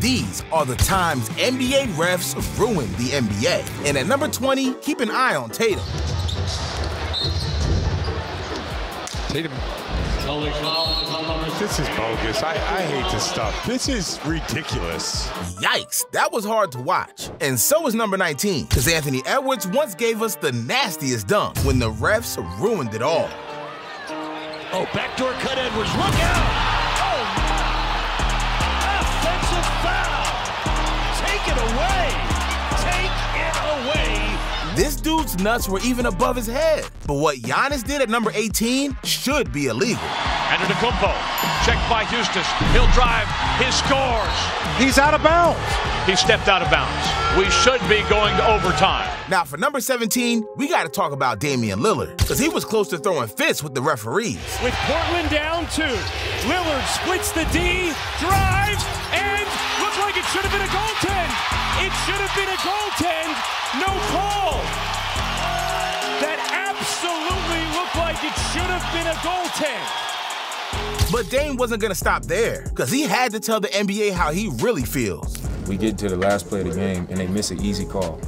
These are the times NBA refs ruined the NBA. And at number 20, keep an eye on Tatum. Tatum. This is bogus. I, I hate this stuff. This is ridiculous. Yikes, that was hard to watch. And so was number 19, because Anthony Edwards once gave us the nastiest dunk when the refs ruined it all. Oh, backdoor cut Edwards. Look out! Foul. Take it away. Take it away. This dude's nuts were even above his head. But what Giannis did at number 18 should be illegal. Antetokounmpo, checked by Houston. He'll drive. His scores. He's out of bounds. He stepped out of bounds. We should be going to overtime. Now, for number 17, we got to talk about Damian Lillard, because he was close to throwing fits with the referees. With Portland down two, Lillard splits the D, drives, and looks like it should have been a goaltend. It should have been a goaltend. No call. That absolutely looked like it should have been a goaltend. But Dame wasn't going to stop there, because he had to tell the NBA how he really feels. We get to the last play of the game and they miss an easy call.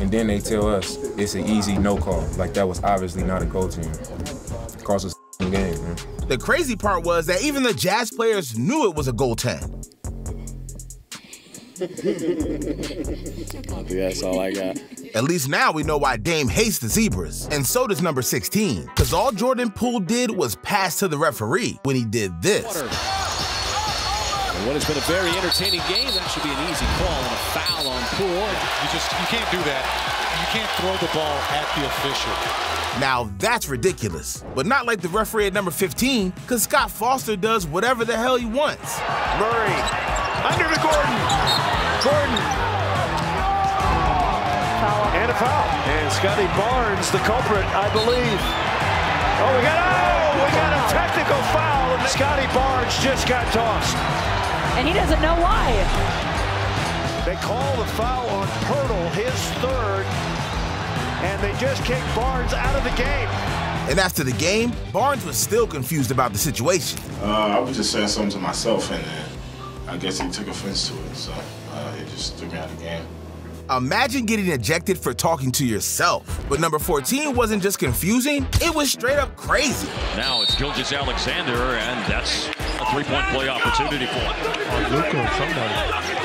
And then they tell us it's an easy no call. Like that was obviously not a goaltend. Cost us the game, man. The crazy part was that even the Jazz players knew it was a goaltend. That's all I got. At least now we know why Dame hates the Zebras. And so does number 16, because all Jordan Poole did was pass to the referee when he did this. And what has been a very entertaining game, that should be an easy call and a foul on Poole. You just you can't do that. You can't throw the ball at the official. Now that's ridiculous, but not like the referee at number 15, because Scott Foster does whatever the hell he wants. Murray under the Gordon. Gordon. And a foul. And Scottie Barnes, the culprit, I believe. Oh, we got oh, we got a technical foul, and Scottie Barnes just got tossed. And he doesn't know why. They call the foul on Poeltl, his third, and they just kicked Barnes out of the game. And after the game, Barnes was still confused about the situation. Uh, I was just saying something to myself, and uh, I guess he took offense to it, so uh, it just threw me out of the game. Imagine getting ejected for talking to yourself. But number 14 wasn't just confusing, it was straight up crazy. Now it's Gilgeous-Alexander, and that's a three-point play opportunity for him. Luka, somebody.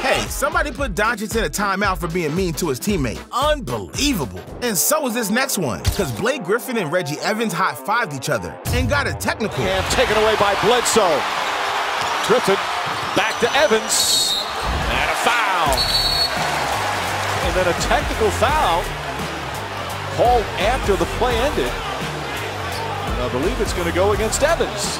Hey, somebody put Doncic in a timeout for being mean to his teammate. Unbelievable. And so is this next one, because Blake Griffin and Reggie Evans high-fived each other and got a technical. And taken away by Bledsoe. Griffin back to Evans. And a foul. And then a technical foul called after the play ended. And I believe it's going to go against Evans.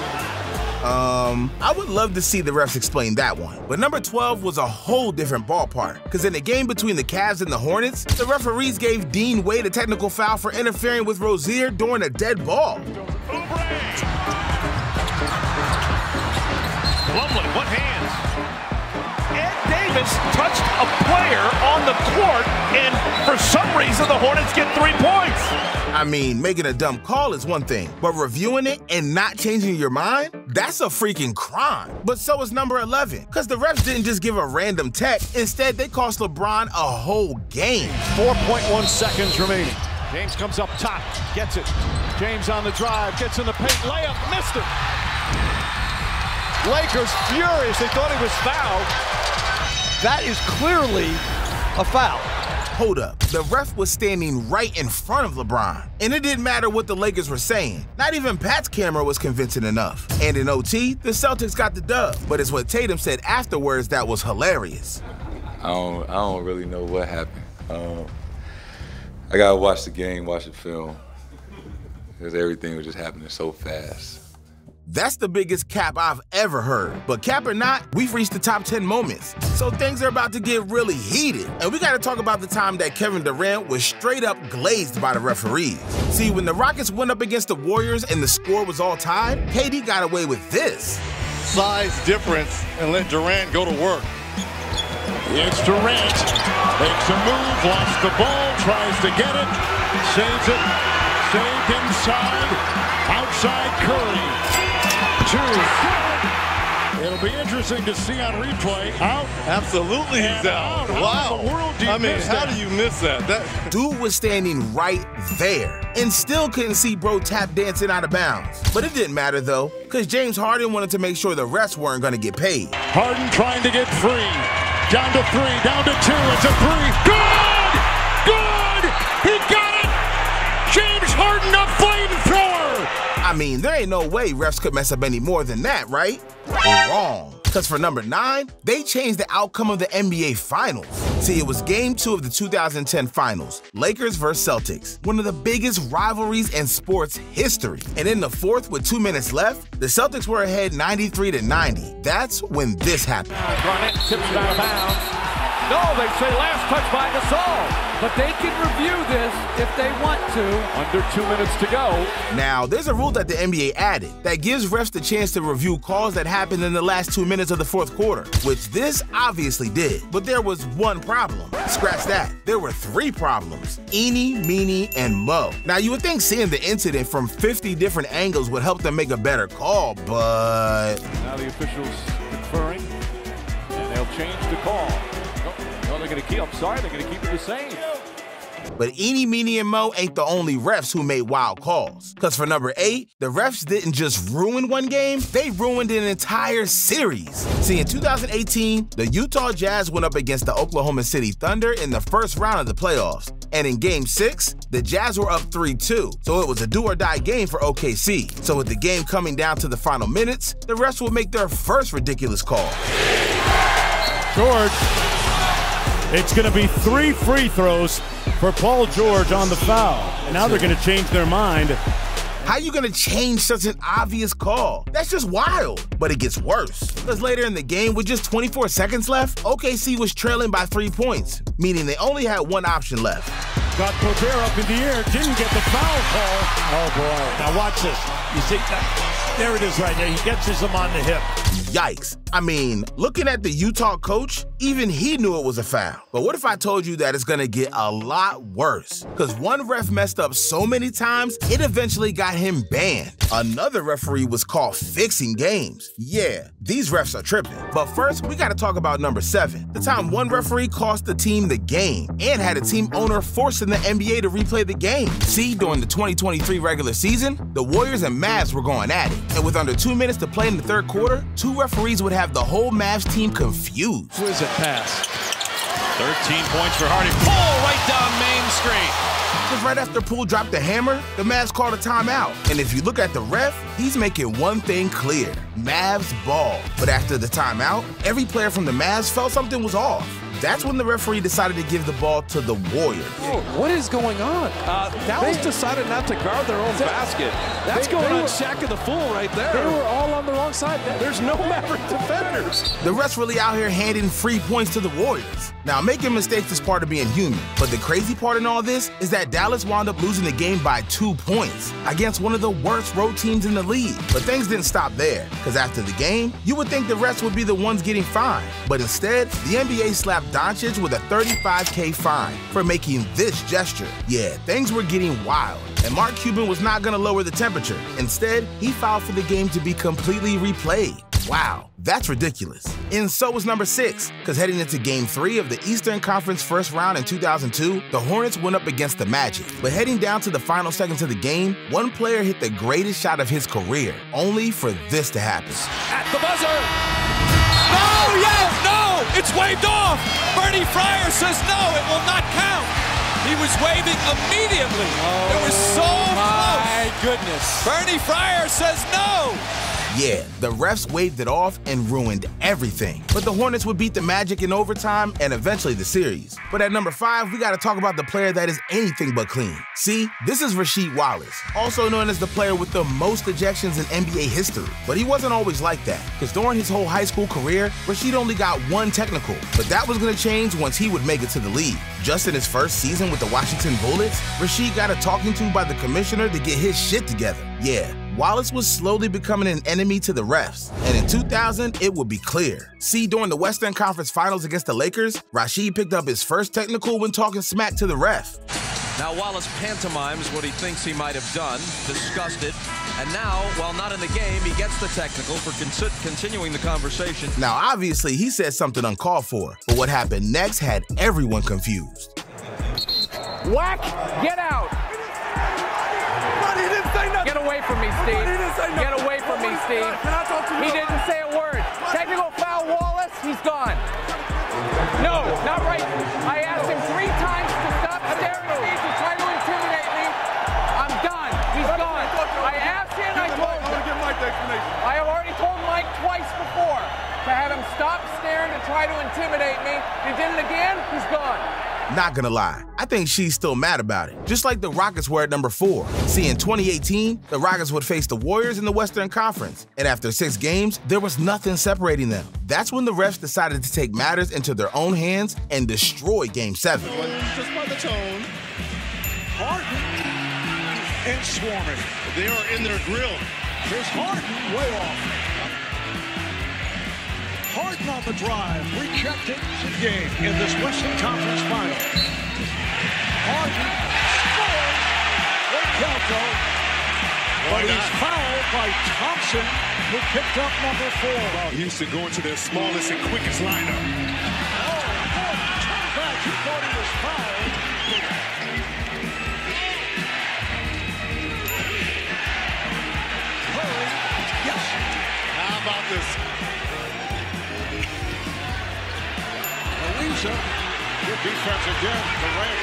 Um, I would love to see the refs explain that one. But number 12 was a whole different ballpark. Because in the game between the Cavs and the Hornets, the referees gave Dean Wade a technical foul for interfering with Rozier during a dead ball. Plumlee, what hands? Ed Davis touched a player on the court, and for some reason the Hornets get three points. I mean, making a dumb call is one thing, but reviewing it and not changing your mind? That's a freaking crime. But so is number 11, because the refs didn't just give a random tech. Instead, they cost LeBron a whole game. 4.1 seconds remaining. James comes up top, gets it. James on the drive, gets in the paint, layup, missed it. Lakers furious, they thought he was fouled. That is clearly a foul. Hold up, the ref was standing right in front of LeBron, and it didn't matter what the Lakers were saying. Not even Pat's camera was convincing enough. And in OT, the Celtics got the dub, but it's what Tatum said afterwards that was hilarious. I don't, I don't really know what happened. Um, I gotta watch the game, watch the film, because everything was just happening so fast. That's the biggest cap I've ever heard. But cap or not, we've reached the top 10 moments. So things are about to get really heated. And we gotta talk about the time that Kevin Durant was straight up glazed by the referees. See, when the Rockets went up against the Warriors and the score was all tied, KD got away with this. Size difference and let Durant go to work. It's Durant. Makes a move, lost the ball, tries to get it, saves it, saved inside, outside Curry. Two. It'll It'll be interesting to see on replay. Out. Absolutely he's out. out. Wow. I mean, how that? do you miss that? that? Dude was standing right there and still couldn't see bro tap dancing out of bounds. But it didn't matter though, because James Harden wanted to make sure the refs weren't going to get paid. Harden trying to get free. Down to three, down to two. It's a three. Good! Good! Mean, there ain't no way refs could mess up any more than that, right? Wrong. Because for number nine, they changed the outcome of the NBA Finals. See, it was game two of the 2010 Finals, Lakers versus Celtics, one of the biggest rivalries in sports history. And in the fourth, with two minutes left, the Celtics were ahead 93 to 90. That's when this happened. Garnett tips it out of bounds. No, they say last touch by Gasol. But they can review this if they want to. Under two minutes to go. Now, there's a rule that the NBA added that gives refs the chance to review calls that happened in the last two minutes of the fourth quarter, which this obviously did. But there was one problem. Scratch that. There were three problems Eeny, Meeny, and Mo. Now, you would think seeing the incident from 50 different angles would help them make a better call, but. Now the officials conferring, and they'll change the call. No, they're going to keep. I'm sorry, they're going to keep it the same. But Eeny, Meeny, and Mo ain't the only refs who made wild calls. Because for number eight, the refs didn't just ruin one game, they ruined an entire series. See, in 2018, the Utah Jazz went up against the Oklahoma City Thunder in the first round of the playoffs. And in game six, the Jazz were up 3 2, so it was a do or die game for OKC. So with the game coming down to the final minutes, the refs would make their first ridiculous call. George, it's going to be three free throws for Paul George on the foul. And now they're going to change their mind. How you gonna change such an obvious call? That's just wild. But it gets worse. Because later in the game, with just 24 seconds left, OKC was trailing by three points, meaning they only had one option left. Got Gobert up in the air, didn't get the foul call. Oh boy. Now watch this. You see, there it is right there. He gets him on the hip. Yikes. I mean, looking at the Utah coach, even he knew it was a foul. But what if I told you that it's gonna get a lot worse? Because one ref messed up so many times, it eventually got him banned. Another referee was caught fixing games. Yeah, these refs are tripping. But first, we gotta talk about number seven. The time one referee cost the team the game and had a team owner forcing the NBA to replay the game. See, during the 2023 regular season, the Warriors and Mavs were going at it. And with under two minutes to play in the third quarter, two referees would have the whole Mavs team confused. Who is it pass? 13 points for Hardy. Pull right down Main Street. Because right after Poole dropped the hammer, the Mavs called a timeout. And if you look at the ref, he's making one thing clear Mavs ball. But after the timeout, every player from the Mavs felt something was off. That's when the referee decided to give the ball to the Warriors. Oh, what is going on? Uh, Dallas they, decided not to guard their own basket. That's they, going they on Shaqtin' a Fool right there. They were all on the wrong side. There's no Maverick defenders. The refs really out here handing free points to the Warriors. Now, making mistakes is part of being human, but the crazy part in all this is that Dallas wound up losing the game by two points against one of the worst road teams in the league. But things didn't stop there, because after the game, you would think the refs would be the ones getting fined. But instead, the NBA slapped Doncic with a 35K fine for making this gesture. Yeah, things were getting wild, and Mark Cuban was not going to lower the temperature. Instead, he filed for the game to be completely replayed. Wow, that's ridiculous. And so was number six, because heading into game three of the Eastern Conference first round in 2002, the Hornets went up against the Magic. But heading down to the final seconds of the game, one player hit the greatest shot of his career, only for this to happen. At the buzzer! No, yes, no! It's waved off! Bernie Fryer says no, it will not count! He was waving immediately. Oh, it was so oh, my close. goodness. Bernie Fryer says no. Yeah, the refs waved it off and ruined everything. But the Hornets would beat the Magic in overtime and eventually the series. But at number five, we gotta talk about the player that is anything but clean. See, this is Rasheed Wallace, also known as the player with the most ejections in NBA history. But he wasn't always like that, because during his whole high school career, Rasheed only got one technical. But that was gonna change once he would make it to the league. Just in his first season with the Washington Bullets, Rasheed got a talking to by the commissioner to get his shit together. Yeah, Wallace was slowly becoming an enemy to the refs, and in 2000, it would be clear. See, during the Western Conference Finals against the Lakers, Rasheed picked up his first technical when talking smack to the ref. Now Wallace pantomimes what he thinks he might have done, disgusted, And now, while not in the game, he gets the technical for con continuing the conversation. Now, obviously, he said something uncalled for, but what happened next had everyone confused. Whack, get out. Get away from me, Steve. Get away from me, Steve. He didn't say a word. Technical foul, Wallace, he's gone. No, not right. I asked him three times to stop staring at me to try to intimidate me. I'm done. He's gone. I asked him, I told him. I have already told Mike twice before to have him stop staring to try to intimidate me. He did it again, he's gone. Not gonna lie, I think she's still mad about it. Just like the Rockets were at number four. See, in 2018, the Rockets would face the Warriors in the Western Conference, and after six games, there was nothing separating them. That's when the refs decided to take matters into their own hands and destroy Game 7. Just by the tone. Harden and swarming. They are in their grill. Here's Harden way off. Harden on the drive, rejected the game in this Western Conference Final. Harden scores. Count. But he's fouled by Thompson, who picked up number four. Well, Houston going to their smallest and quickest lineup. Oh, Harden turned back. He thought he was fouled. Defense again. Durant,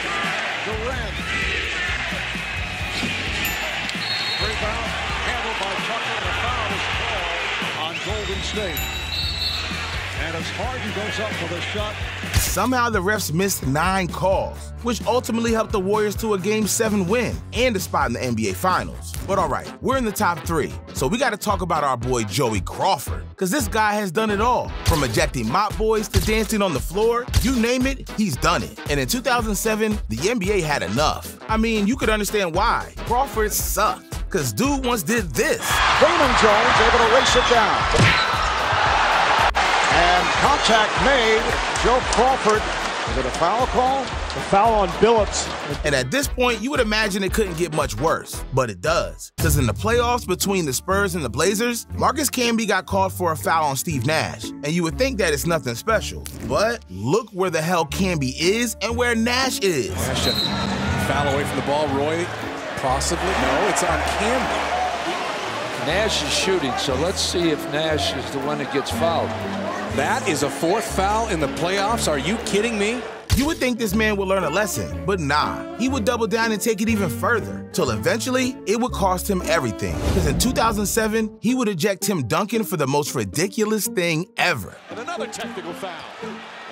Durant. Rebound, handled by Tucker. The foul is called on Golden State. And as Harden goes up for the shot, Somehow the refs missed nine calls, which ultimately helped the Warriors to a Game 7 win and a spot in the NBA Finals. But alright, we're in the top three, so we gotta talk about our boy Joey Crawford, cause this guy has done it all. From ejecting mop boys to dancing on the floor, you name it, he's done it. And in 2007, the NBA had enough. I mean, you could understand why. Crawford sucked, cause dude once did this. Damon Jones able to race it down. And contact made. Joe Crawford. Is it a foul call? A foul on Billups. And at this point, you would imagine it couldn't get much worse, but it does. Because in the playoffs between the Spurs and the Blazers, Marcus Camby got called for a foul on Steve Nash. And you would think that it's nothing special. But look where the hell Camby is and where Nash is. Nash, foul away from the ball. Roy, possibly. No, it's on Camby. Nash is shooting, so let's see if Nash is the one that gets fouled. That is a fourth foul in the playoffs? Are you kidding me? You would think this man would learn a lesson, but nah. He would double down and take it even further, till eventually it would cost him everything. Because in 2007, he would eject Tim Duncan for the most ridiculous thing ever. And another technical foul.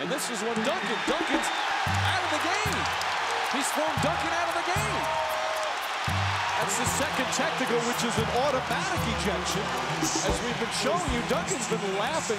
And this is when Duncan, Duncan's out of the game. He's thrown Duncan out of the Second technical, which is an automatic ejection. As we've been showing you, Duncan's been laughing.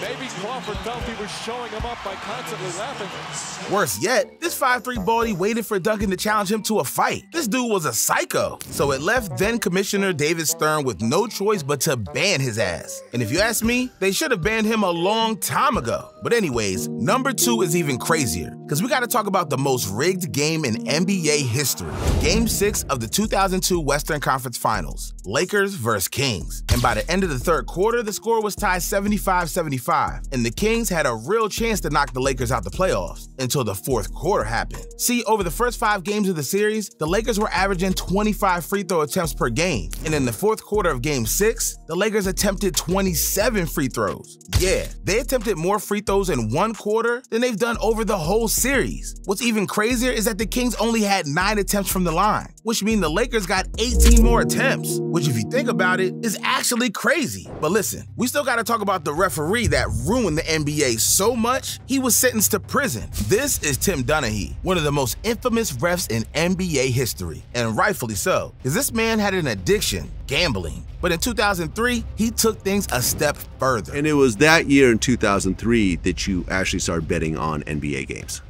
Maybe Crawford felt he was showing him up by constantly laughing. Worse yet, this 5'3 baldy waited for Duncan to challenge him to a fight. This dude was a psycho. So it left then Commissioner David Stern with no choice but to ban his ass. And if you ask me, they should have banned him a long time ago. But anyways, number two is even crazier, because we gotta talk about the most rigged game in NBA history. Game six of the 2002 Western Conference Finals, Lakers vs. Kings. And by the end of the third quarter, the score was tied 75-75, and the Kings had a real chance to knock the Lakers out the playoffs until the fourth quarter happened. See, over the first five games of the series, the Lakers were averaging 25 free throw attempts per game, and in the fourth quarter of game six, the Lakers attempted 27 free throws. Yeah, they attempted more free throws in one quarter than they've done over the whole series. What's even crazier is that the Kings only had nine attempts from the line, which means the Lakers got 18 more attempts, which if you think about it, is actually crazy. But listen, we still gotta talk about the referee that ruined the NBA so much, he was sentenced to prison. This is Tim Donaghy, one of the most infamous refs in NBA history, and rightfully so, because this man had an addiction, gambling. But in 2003, he took things a step further. And it was that year in 2003 that you actually started betting on NBA games.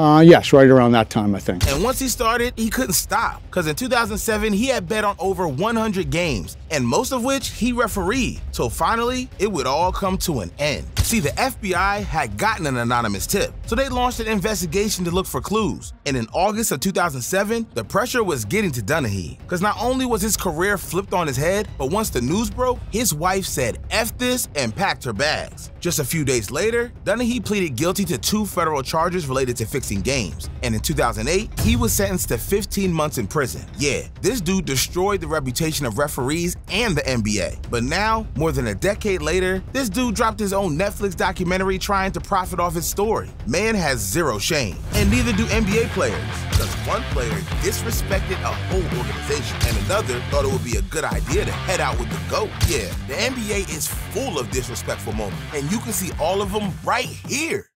Uh, yes, right around that time, I think. And once he started, he couldn't stop. Because in 2007, he had bet on over 100 games, and most of which he refereed. So finally, it would all come to an end. See, the FBI had gotten an anonymous tip, so they launched an investigation to look for clues. And in August of 2007, the pressure was getting to Donaghy. Because not only was his career flipped on his head, but once the news broke, his wife said F this and packed her bags. Just a few days later, Donaghy pleaded guilty to two federal charges related to fixing games. And in 2008, he was sentenced to 15 months in prison. Yeah, this dude destroyed the reputation of referees and the NBA. But now, more than a decade later, this dude dropped his own Netflix documentary trying to profit off his story. Man has zero shame. And neither do NBA players. Because one player disrespected a whole organization, and another thought it would be a good idea to head out with the GOAT. Yeah, the NBA is full of disrespectful moments, and you can see all of them right here.